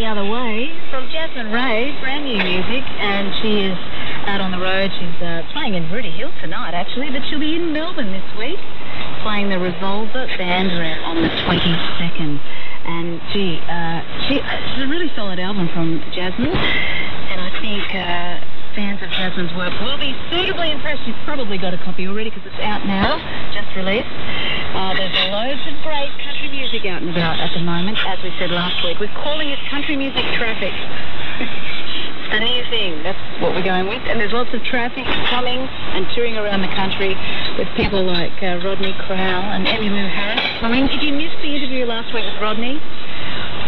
the other way from Jasmine Rae, brand new music, and she is out on the road. She's uh, playing in Rooty Hill tonight, actually, but she'll be in Melbourne this week playing the Revolver Band on the 22nd. And gee, uh, she, uh, it's a really solid album from Jasmine, and I think uh, fans of Jasmine's work will be suitably impressed. You've probably got a copy already because it's out now, just released. Uh, there's loads of great country music out and about at the moment, as we said last week. We're calling it country music traffic. It's the new thing. That's what we're going with. And there's lots of traffic coming and touring around the country with people like uh, Rodney Crowell and Emmylou Harris. I mean, did you miss the interview last week with Rodney?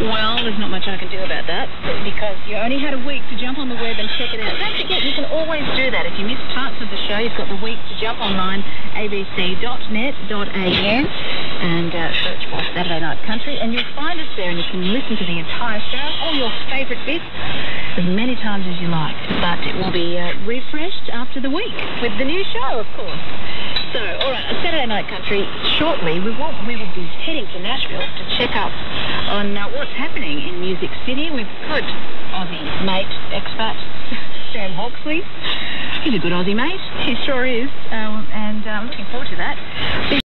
Well, there's not much I can do about that because you only had a week to jump on the web and check it out. Don't forget, you can always do that. If you miss parts of the show, you've got the week to jump online, abc.net.au, and uh, search for Saturday Night Country, and you'll find us there, and you can listen to the entire show, all your favourite bits, as many times as you like. But it will be uh, refreshed after the week with the new show, of course. So, all right, Saturday Night Country. Shortly, we will we will be heading to Nashville to check up on uh, what's happening in Music City with good Aussie mate, expat Sam Hawksley. He's a good Aussie mate. He sure is, um, and I'm looking forward to that.